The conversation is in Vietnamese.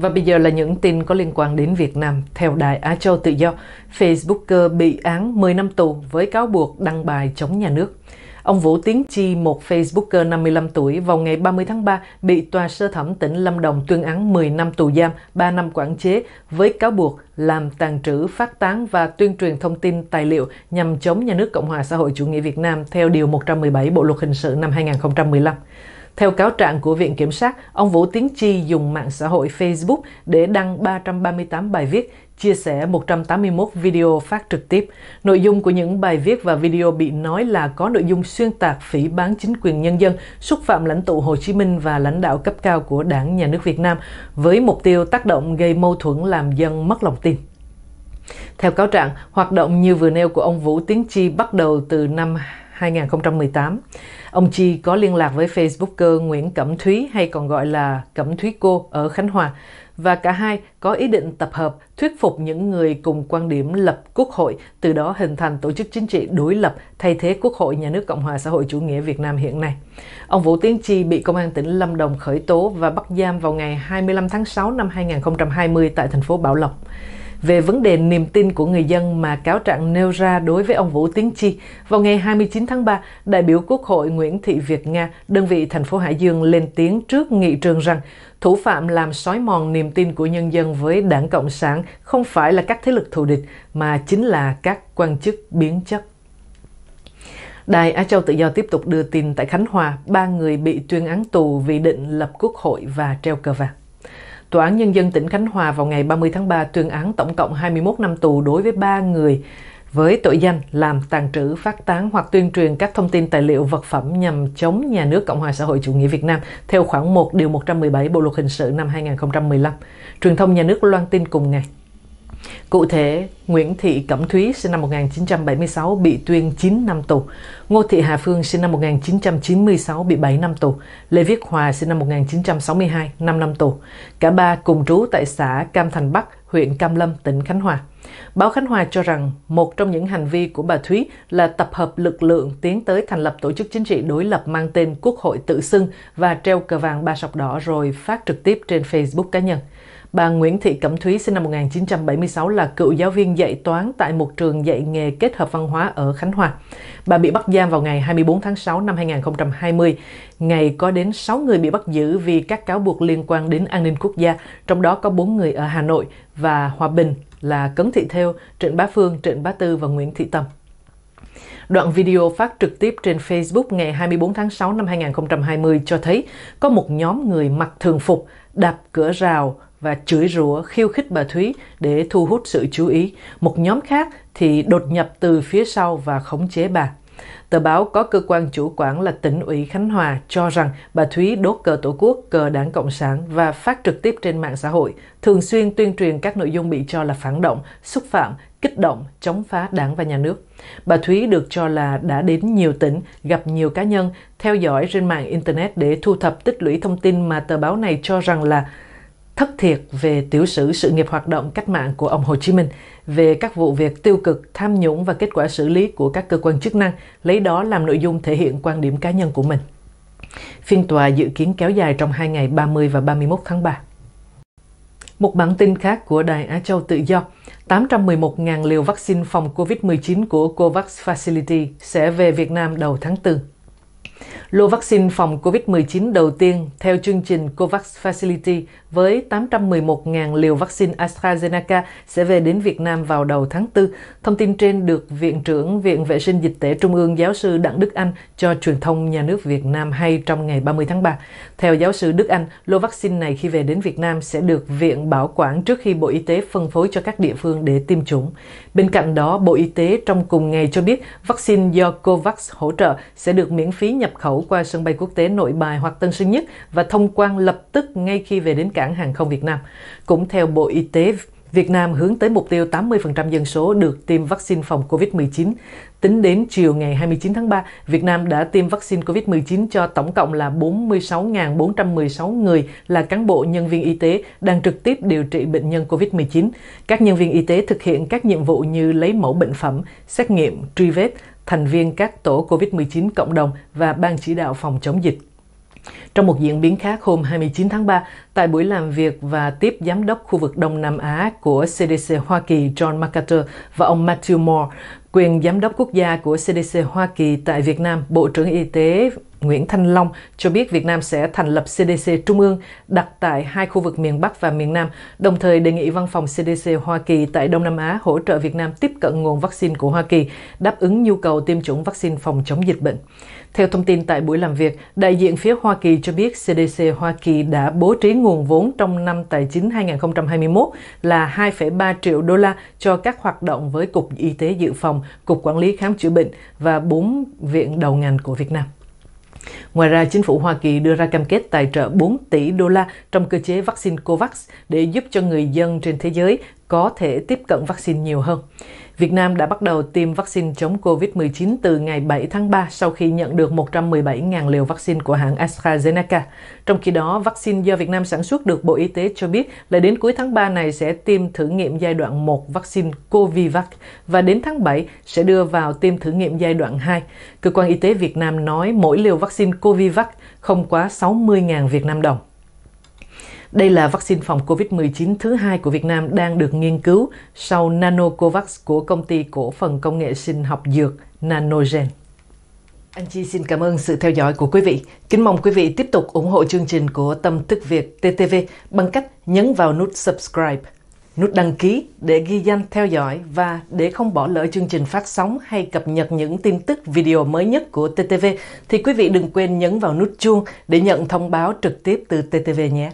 Và bây giờ là những tin có liên quan đến Việt Nam. Theo Đài Á Châu Tự Do, Facebooker bị án 10 năm tù với cáo buộc đăng bài chống nhà nước. Ông Vũ Tiến Chi, một Facebooker 55 tuổi, vào ngày 30 tháng 3 bị Tòa Sơ thẩm tỉnh Lâm Đồng tuyên án 10 năm tù giam, 3 năm quản chế với cáo buộc làm tàn trữ, phát tán và tuyên truyền thông tin tài liệu nhằm chống nhà nước Cộng hòa xã hội chủ nghĩa Việt Nam theo Điều 117 Bộ Luật Hình sự năm 2015. Theo cáo trạng của Viện Kiểm sát, ông Vũ Tiến Chi dùng mạng xã hội Facebook để đăng 338 bài viết, chia sẻ 181 video phát trực tiếp. Nội dung của những bài viết và video bị nói là có nội dung xuyên tạc phỉ bán chính quyền nhân dân, xúc phạm lãnh tụ Hồ Chí Minh và lãnh đạo cấp cao của Đảng Nhà nước Việt Nam với mục tiêu tác động gây mâu thuẫn làm dân mất lòng tin. Theo cáo trạng, hoạt động như vừa nêu của ông Vũ Tiến Chi bắt đầu từ năm 2018. Ông Chi có liên lạc với Facebooker Nguyễn Cẩm Thúy hay còn gọi là Cẩm Thúy Cô ở Khánh Hòa và cả hai có ý định tập hợp thuyết phục những người cùng quan điểm lập quốc hội, từ đó hình thành tổ chức chính trị đối lập thay thế Quốc hội Nhà nước Cộng hòa xã hội chủ nghĩa Việt Nam hiện nay. Ông Vũ Tiến Chi bị Công an tỉnh Lâm Đồng khởi tố và bắt giam vào ngày 25 tháng 6 năm 2020 tại thành phố Bảo Lộc về vấn đề niềm tin của người dân mà cáo trạng nêu ra đối với ông Vũ Tiến Chi. Vào ngày 29 tháng 3, đại biểu Quốc hội Nguyễn Thị Việt Nga, đơn vị thành phố Hải Dương lên tiếng trước nghị trường rằng thủ phạm làm xói mòn niềm tin của nhân dân với đảng Cộng sản không phải là các thế lực thù địch mà chính là các quan chức biến chất. Đài Á Châu Tự Do tiếp tục đưa tin tại Khánh Hòa, ba người bị tuyên án tù vì định lập quốc hội và treo cờ vàng. Tòa án Nhân dân tỉnh Khánh Hòa vào ngày 30 tháng 3 tuyên án tổng cộng 21 năm tù đối với 3 người với tội danh làm tàn trữ, phát tán hoặc tuyên truyền các thông tin tài liệu vật phẩm nhằm chống nhà nước Cộng hòa xã hội chủ nghĩa Việt Nam theo khoảng 1 điều 117 Bộ luật hình sự năm 2015. Truyền thông nhà nước loan tin cùng ngày. Cụ thể, Nguyễn Thị Cẩm Thúy sinh năm 1976 bị tuyên 9 năm tù, Ngô Thị Hà Phương sinh năm 1996 bị 7 năm tù, Lê Viết Hòa sinh năm 1962 5 năm tù. Cả ba cùng trú tại xã Cam Thành Bắc, huyện Cam Lâm, tỉnh Khánh Hòa. Báo Khánh Hòa cho rằng một trong những hành vi của bà Thúy là tập hợp lực lượng tiến tới thành lập tổ chức chính trị đối lập mang tên Quốc hội tự xưng và treo cờ vàng ba sọc đỏ rồi phát trực tiếp trên Facebook cá nhân. Bà Nguyễn Thị Cẩm Thúy sinh năm 1976 là cựu giáo viên dạy toán tại một trường dạy nghề kết hợp văn hóa ở Khánh Hòa. Bà bị bắt giam vào ngày 24 tháng 6 năm 2020. Ngày có đến 6 người bị bắt giữ vì các cáo buộc liên quan đến an ninh quốc gia, trong đó có 4 người ở Hà Nội và Hòa Bình là Cấn Thị Theo, Trịnh Bá Phương, Trịnh Bá Tư và Nguyễn Thị Tâm. Đoạn video phát trực tiếp trên Facebook ngày 24 tháng 6 năm 2020 cho thấy có một nhóm người mặc thường phục đạp cửa rào và chửi rủa khiêu khích bà Thúy để thu hút sự chú ý. Một nhóm khác thì đột nhập từ phía sau và khống chế bà. Tờ báo có cơ quan chủ quản là tỉnh ủy Khánh Hòa cho rằng bà Thúy đốt cờ Tổ quốc, cờ Đảng Cộng sản và phát trực tiếp trên mạng xã hội, thường xuyên tuyên truyền các nội dung bị cho là phản động, xúc phạm, kích động, chống phá đảng và nhà nước. Bà Thúy được cho là đã đến nhiều tỉnh, gặp nhiều cá nhân, theo dõi trên mạng Internet để thu thập tích lũy thông tin mà tờ báo này cho rằng là thất thiệt về tiểu sử sự nghiệp hoạt động cách mạng của ông Hồ Chí Minh, về các vụ việc tiêu cực, tham nhũng và kết quả xử lý của các cơ quan chức năng, lấy đó làm nội dung thể hiện quan điểm cá nhân của mình. Phiên tòa dự kiến kéo dài trong hai ngày 30 và 31 tháng 3. Một bản tin khác của Đài Á Châu Tự Do, 811.000 liều vaccine phòng COVID-19 của COVAX Facility sẽ về Việt Nam đầu tháng 4. Lô vaccine phòng COVID-19 đầu tiên theo chương trình COVAX Facility với 811.000 liều vaccine AstraZeneca sẽ về đến Việt Nam vào đầu tháng 4. Thông tin trên được Viện trưởng Viện Vệ sinh Dịch tễ Trung ương giáo sư Đặng Đức Anh cho truyền thông nhà nước Việt Nam hay trong ngày 30 tháng 3. Theo giáo sư Đức Anh, lô vaccine này khi về đến Việt Nam sẽ được Viện bảo quản trước khi Bộ Y tế phân phối cho các địa phương để tiêm chủng. Bên cạnh đó, Bộ Y tế trong cùng ngày cho biết vaccine do COVAX hỗ trợ sẽ được miễn phí nhập nhập khẩu qua sân bay quốc tế Nội Bài hoặc Tân Sơn Nhất và thông quan lập tức ngay khi về đến cảng hàng không Việt Nam. Cũng theo Bộ Y tế, Việt Nam hướng tới mục tiêu 80% dân số được tiêm vaccine phòng COVID-19. Tính đến chiều ngày 29 tháng 3, Việt Nam đã tiêm vaccine COVID-19 cho tổng cộng là 46.416 người là cán bộ nhân viên y tế đang trực tiếp điều trị bệnh nhân COVID-19. Các nhân viên y tế thực hiện các nhiệm vụ như lấy mẫu bệnh phẩm, xét nghiệm, truy vết, thành viên các tổ COVID-19 cộng đồng và ban chỉ đạo phòng chống dịch. Trong một diễn biến khác, hôm 29 tháng 3, tại buổi làm việc và tiếp giám đốc khu vực Đông Nam Á của CDC Hoa Kỳ John mccarter và ông Matthew Moore, quyền giám đốc quốc gia của CDC Hoa Kỳ tại Việt Nam, Bộ trưởng Y tế Nguyễn Thanh Long cho biết Việt Nam sẽ thành lập CDC Trung ương đặt tại hai khu vực miền Bắc và miền Nam, đồng thời đề nghị văn phòng CDC Hoa Kỳ tại Đông Nam Á hỗ trợ Việt Nam tiếp cận nguồn vaccine của Hoa Kỳ, đáp ứng nhu cầu tiêm chủng vaccine phòng chống dịch bệnh. Theo thông tin tại buổi làm việc, đại diện phía Hoa Kỳ cho biết CDC Hoa Kỳ đã bố trí nguồn vốn trong năm tài chính 2021 là 2,3 triệu đô la cho các hoạt động với Cục Y tế Dự phòng, Cục Quản lý Khám chữa bệnh và bốn viện đầu ngành của Việt Nam. Ngoài ra, chính phủ Hoa Kỳ đưa ra cam kết tài trợ 4 tỷ đô la trong cơ chế vaccine COVAX để giúp cho người dân trên thế giới có thể tiếp cận vaccine nhiều hơn. Việt Nam đã bắt đầu tiêm vaccine chống COVID-19 từ ngày 7 tháng 3 sau khi nhận được 117.000 liều vaccine của hãng AstraZeneca. Trong khi đó, vaccine do Việt Nam sản xuất được Bộ Y tế cho biết là đến cuối tháng 3 này sẽ tiêm thử nghiệm giai đoạn 1 vaccine Covivac và đến tháng 7 sẽ đưa vào tiêm thử nghiệm giai đoạn 2. Cơ quan Y tế Việt Nam nói mỗi liều vaccine Covivac không quá 60.000 Việt Nam đồng. Đây là vaccine phòng COVID-19 thứ hai của Việt Nam đang được nghiên cứu sau Nanocovax của công ty cổ phần công nghệ sinh học dược Nanogen. Anh Chi xin cảm ơn sự theo dõi của quý vị. Kính mong quý vị tiếp tục ủng hộ chương trình của Tâm Thức Việt TTV bằng cách nhấn vào nút subscribe, nút đăng ký để ghi danh theo dõi và để không bỏ lỡ chương trình phát sóng hay cập nhật những tin tức video mới nhất của TTV thì quý vị đừng quên nhấn vào nút chuông để nhận thông báo trực tiếp từ TTV nhé.